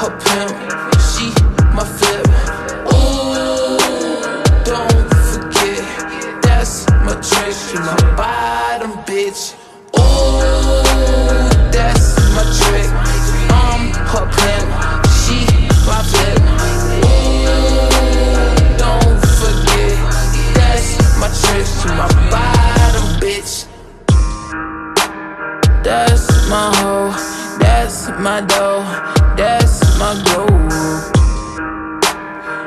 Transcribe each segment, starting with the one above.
her pimp, she my flip. Ooh, don't forget, that's my trick. She my bottom bitch. Ooh, that's my trick. Um, her pimp, she my flip. Ooh, don't forget, that's my trick. My bottom bitch. That's my hoe, that's my dough, that's my groove.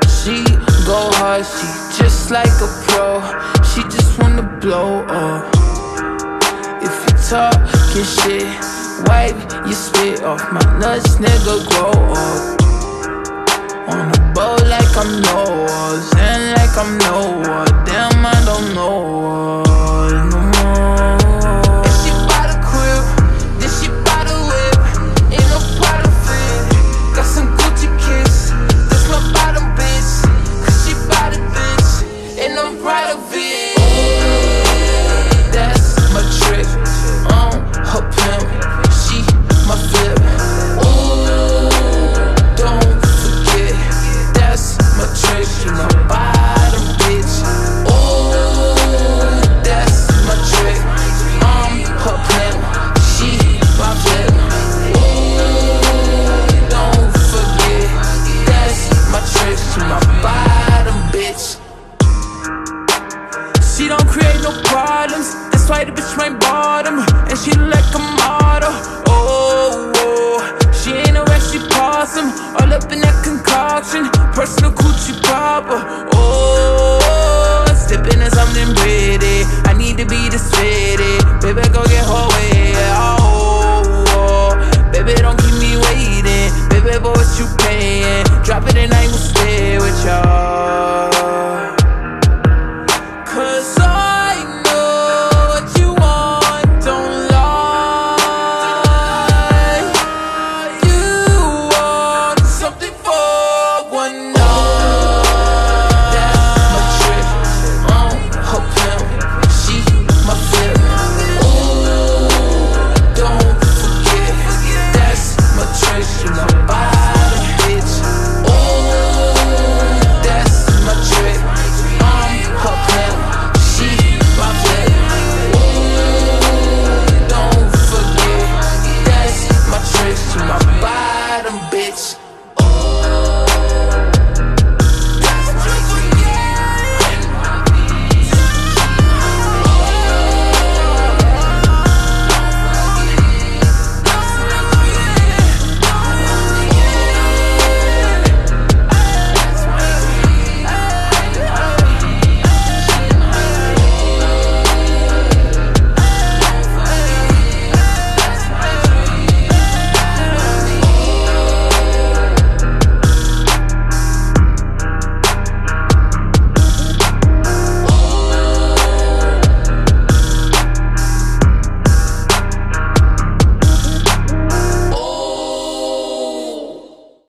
She go hard, she just like a pro. She just wanna blow up. If you talkin' shit, wipe your spit off my nuts, nigga, grow up. On a boat like I'm Noah, Zen like I'm Noah. Damn, I don't know. She don't create no problems. That's why the bitch ain't bottom. And she like a model. Oh, oh. She ain't a she possum. All up in that concoction. Personal coochie popper